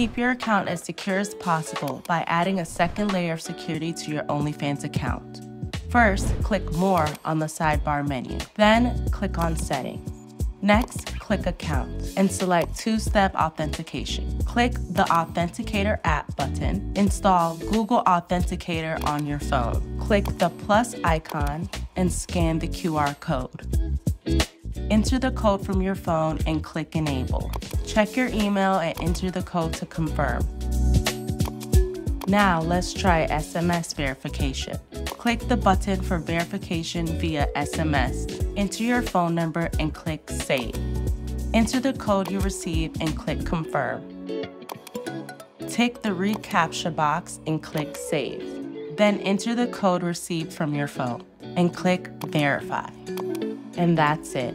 Keep your account as secure as possible by adding a second layer of security to your OnlyFans account. First, click More on the sidebar menu. Then, click on Settings. Next, click Account and select two-step authentication. Click the Authenticator app button. Install Google Authenticator on your phone. Click the plus icon and scan the QR code. Enter the code from your phone and click Enable. Check your email and enter the code to confirm. Now let's try SMS verification. Click the button for verification via SMS. Enter your phone number and click Save. Enter the code you received and click Confirm. Tick the reCAPTCHA box and click Save. Then enter the code received from your phone and click Verify. And that's it.